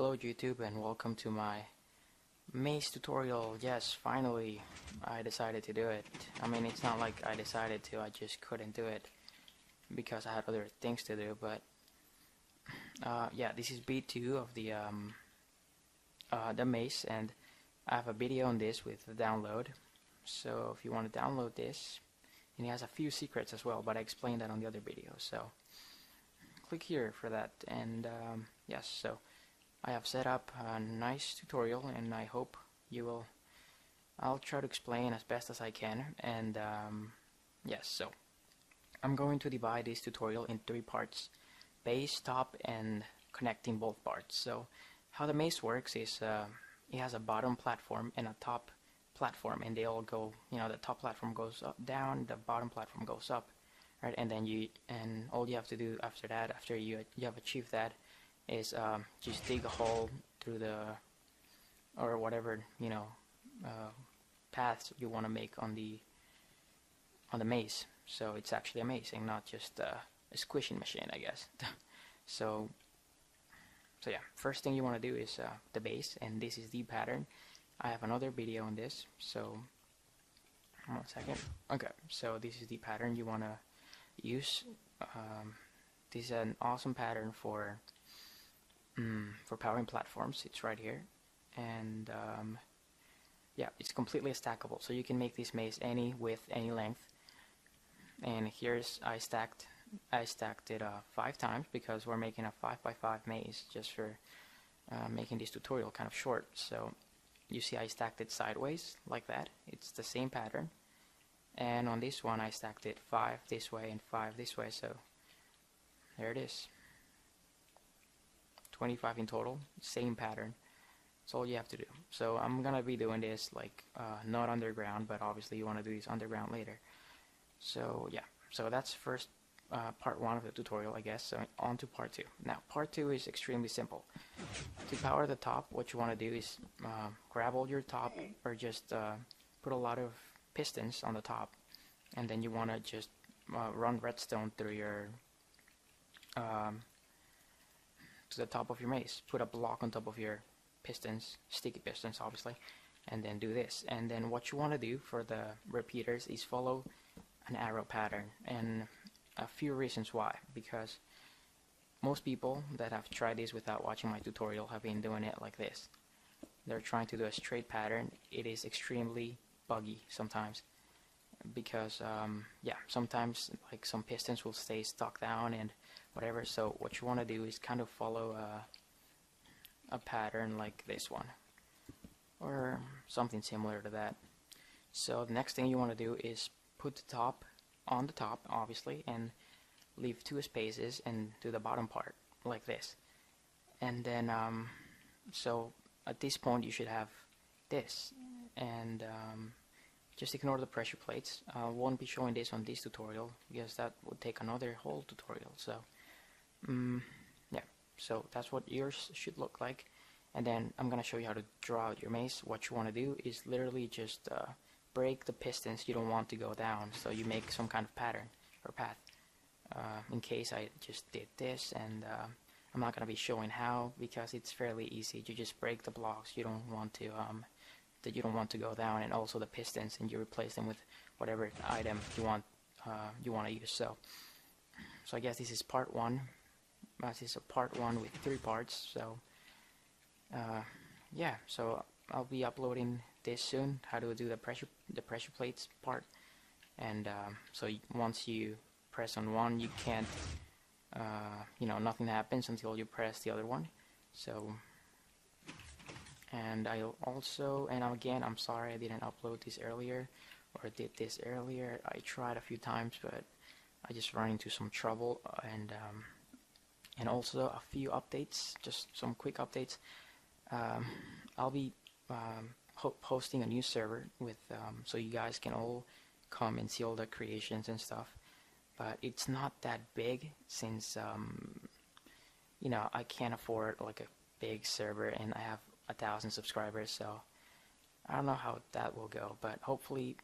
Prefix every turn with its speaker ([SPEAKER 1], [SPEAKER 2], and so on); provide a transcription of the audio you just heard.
[SPEAKER 1] Hello YouTube and welcome to my maze tutorial. Yes, finally I decided to do it. I mean it's not like I decided to, I just couldn't do it because I had other things to do but uh, yeah this is B2 of the um, uh, the maze and I have a video on this with the download so if you want to download this and it has a few secrets as well but I explained that on the other video so click here for that and um, yes so I have set up a nice tutorial and I hope you will I'll try to explain as best as I can and um, yes so I'm going to divide this tutorial in three parts base, top and connecting both parts. So how the maze works is uh, it has a bottom platform and a top platform and they all go you know the top platform goes up down the bottom platform goes up right? And then you and all you have to do after that after you you have achieved that is um, just dig a hole through the or whatever you know uh, paths you want to make on the on the maze. So it's actually amazing not just uh, a squishing machine I guess. So so yeah first thing you want to do is uh, the base and this is the pattern. I have another video on this so one second. Okay so this is the pattern you want to use. Um, this is an awesome pattern for mm, for powering platforms it's right here. And um, yeah it's completely stackable. So you can make this maze any width any length. And here's I stacked I stacked it uh, five times because we're making a 5 by 5 maze just for uh, making this tutorial kind of short. So you see I stacked it sideways like that. It's the same pattern. And on this one I stacked it 5 this way and 5 this way. So there it is 25 in total same pattern. That's all you have to do. So I'm gonna be doing this like uh, not underground but obviously you want to do this underground later. So yeah. So that's first uh, part one of the tutorial I guess. So on to part two. Now part two is extremely simple. To power the top what you want to do is uh, grab all your top or just uh, put a lot of pistons on the top. And then you want to just uh, run redstone through your um, to the top of your maze put a block on top of your pistons sticky pistons obviously and then do this. And then what you want to do for the repeaters is follow an arrow pattern. And a few reasons why. Because most people that have tried this without watching my tutorial have been doing it like this. They're trying to do a straight pattern. It is extremely buggy sometimes because um, yeah sometimes like some pistons will stay stuck down and whatever. So what you want to do is kind of follow a, a pattern like this one or something similar to that. So the next thing you want to do is put the top on the top obviously and leave two spaces and do the bottom part like this. And then um, so at this point you should have this. And um, just ignore the pressure plates. I uh, won't be showing this on this tutorial because that would take another whole tutorial so um, yeah. So that's what yours should look like. And then I'm gonna show you how to draw out your maze. What you want to do is literally just uh, break the pistons. You don't want to go down so you make some kind of pattern or path uh, in case I just did this. And uh, I'm not gonna be showing how because it's fairly easy. You just break the blocks. You don't want to um, that you don't want to go down and also the pistons and you replace them with whatever item you want uh, you want to use so. So I guess this is part one. This is a part one with three parts so uh, yeah so I'll be uploading this soon how to do the pressure the pressure plates part. And um, so once you press on one you can't uh, you know nothing happens until you press the other one. So and I also and again I'm sorry I didn't upload this earlier or did this earlier. I tried a few times but I just ran into some trouble. And um, and also a few updates just some quick updates. Um, I'll be um, hosting a new server with um, so you guys can all come and see all the creations and stuff. But it's not that big since um, you know I can't afford like a big server and I have a thousand subscribers so I don't know how that will go but hopefully